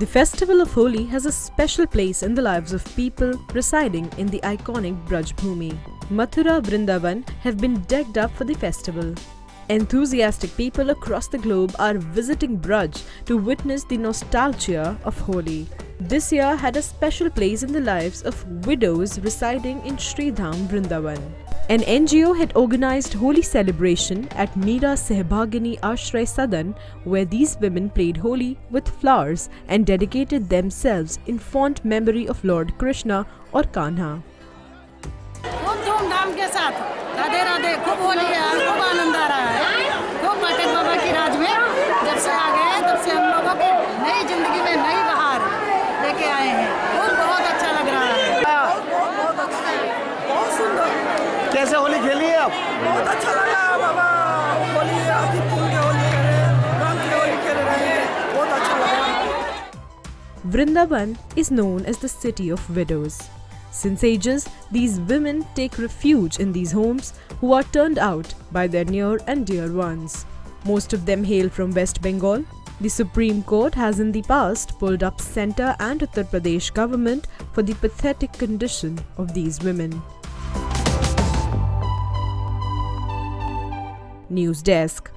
The festival of Holi has a special place in the lives of people residing in the iconic Braj Bhoomi. Mathura Vrindavan have been decked up for the festival. Enthusiastic people across the globe are visiting Braj to witness the nostalgia of Holi. This year had a special place in the lives of widows residing in Sri Dham Vrindavan. An NGO had organized Holi celebration at Mira Sahbhagini Ashray Sadan where these women played Holi with flowers and dedicated themselves in fond memory of Lord Krishna or Kanha. कैसे होली खेली है आप बहुत अच्छा लगा बाबा होली आदि फूल के होली खेले रंग के होली खेल रहे हैं बहुत अच्छा लगा Vrindavan is known as the city of widows. Since ages, these women take refuge in these homes who are turned out by their near and dear ones. Most of them hail from West Bengal. The Supreme Court has in the past pulled up centre and Uttar Pradesh government for the pathetic condition of these women. News Desk